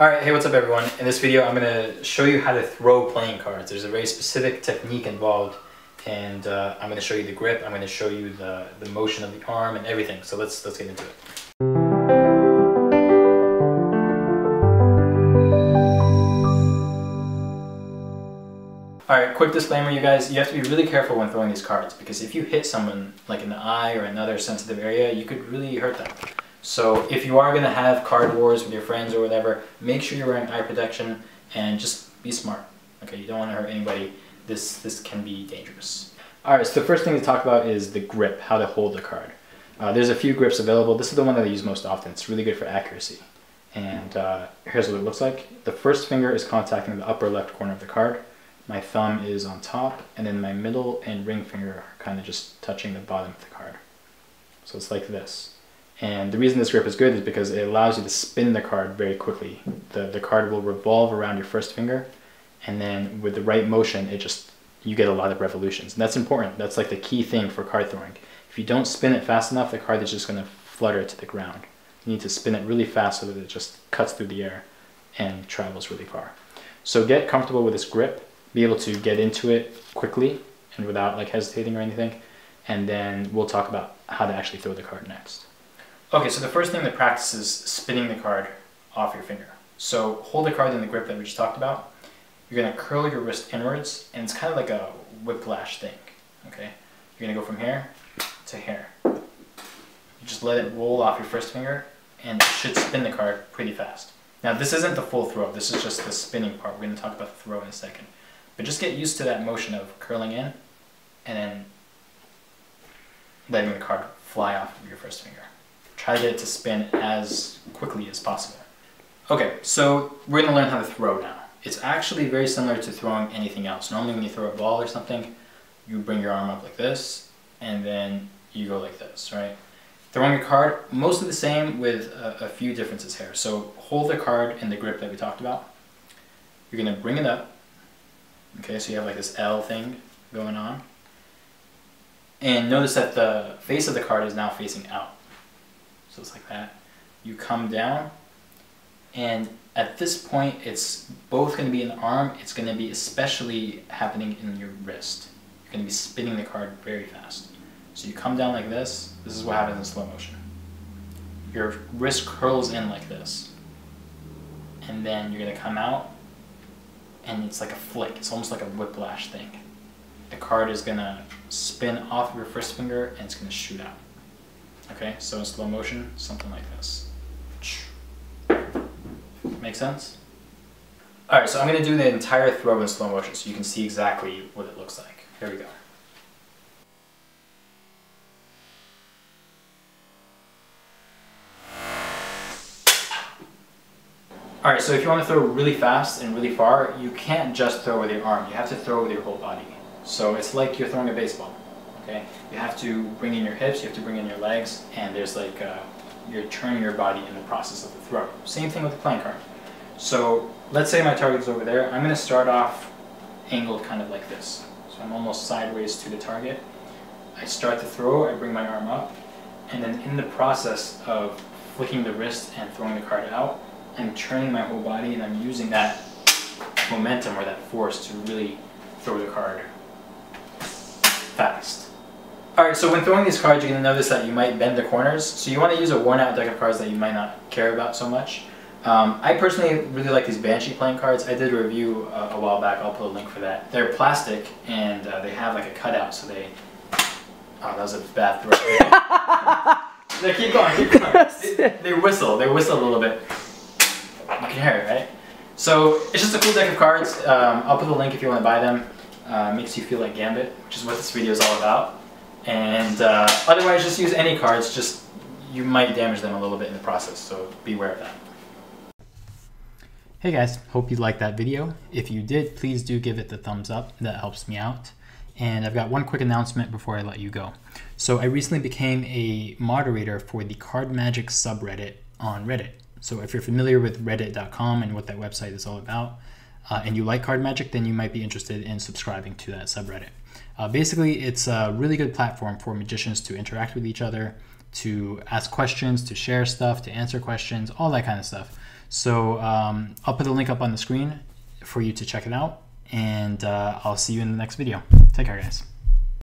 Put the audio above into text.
Alright, hey what's up everyone. In this video I'm going to show you how to throw playing cards. There's a very specific technique involved and uh, I'm going to show you the grip, I'm going to show you the, the motion of the arm and everything. So let's, let's get into it. Alright, quick disclaimer you guys, you have to be really careful when throwing these cards because if you hit someone like in the eye or another sensitive area, you could really hurt them. So if you are going to have card wars with your friends or whatever, make sure you're wearing eye protection and just be smart. Okay, you don't want to hurt anybody. This, this can be dangerous. Alright, so the first thing to talk about is the grip, how to hold the card. Uh, there's a few grips available. This is the one that I use most often. It's really good for accuracy. And uh, here's what it looks like. The first finger is contacting the upper left corner of the card. My thumb is on top, and then my middle and ring finger are kind of just touching the bottom of the card. So it's like this. And the reason this grip is good is because it allows you to spin the card very quickly. The, the card will revolve around your first finger, and then with the right motion, it just, you get a lot of revolutions. And that's important. That's like the key thing for card throwing. If you don't spin it fast enough, the card is just going to flutter to the ground. You need to spin it really fast so that it just cuts through the air and travels really far. So get comfortable with this grip, be able to get into it quickly and without like hesitating or anything. And then we'll talk about how to actually throw the card next. Okay, so the first thing to practice is spinning the card off your finger. So hold the card in the grip that we just talked about. You're gonna curl your wrist inwards, and it's kind of like a whiplash thing, okay? You're gonna go from here to here. You just let it roll off your first finger, and it should spin the card pretty fast. Now this isn't the full throw, this is just the spinning part. We're gonna talk about the throw in a second. But just get used to that motion of curling in, and then letting the card fly off of your first finger try to get it to spin as quickly as possible. Okay, so we're gonna learn how to throw now. It's actually very similar to throwing anything else. Normally when you throw a ball or something, you bring your arm up like this, and then you go like this, right? Throwing a card, mostly the same with a, a few differences here. So hold the card in the grip that we talked about. You're gonna bring it up. Okay, so you have like this L thing going on. And notice that the face of the card is now facing out. So it's like that. You come down, and at this point, it's both going to be in the arm, it's going to be especially happening in your wrist. You're going to be spinning the card very fast. So you come down like this, this is what happens in slow motion. Your wrist curls in like this. And then you're going to come out, and it's like a flick. It's almost like a whiplash thing. The card is going to spin off of your first finger, and it's going to shoot out. Okay, so in slow motion, something like this. Make sense? Alright, so I'm going to do the entire throw in slow motion so you can see exactly what it looks like. Here we go. Alright, so if you want to throw really fast and really far, you can't just throw with your arm. You have to throw with your whole body. So it's like you're throwing a baseball okay? You have to bring in your hips, you have to bring in your legs, and there's like, uh, you're turning your body in the process of the throw. Same thing with the playing card. So let's say my target is over there. I'm going to start off angled kind of like this. So I'm almost sideways to the target. I start to throw, I bring my arm up, and then in the process of flicking the wrist and throwing the card out, I'm turning my whole body and I'm using that momentum or that force to really throw the card fast. Alright, so when throwing these cards, you're going to notice that you might bend the corners. So you want to use a worn out deck of cards that you might not care about so much. Um, I personally really like these Banshee playing cards. I did a review uh, a while back. I'll put a link for that. They're plastic and uh, they have like a cutout so they... Oh, that was a bad throw. they keep going, keep going. They, they whistle. They whistle a little bit. You can hear it, right? So it's just a cool deck of cards. Um, I'll put a link if you want to buy them. Uh, makes you feel like Gambit, which is what this video is all about. And uh, otherwise, just use any cards, just you might damage them a little bit in the process, so beware of that. Hey guys, hope you liked that video. If you did, please do give it the thumbs up, that helps me out. And I've got one quick announcement before I let you go. So I recently became a moderator for the Card Magic subreddit on Reddit. So if you're familiar with reddit.com and what that website is all about, uh, and you like card magic, then you might be interested in subscribing to that subreddit. Uh, basically, it's a really good platform for magicians to interact with each other, to ask questions, to share stuff, to answer questions, all that kind of stuff. So um, I'll put the link up on the screen for you to check it out, and uh, I'll see you in the next video. Take care, guys.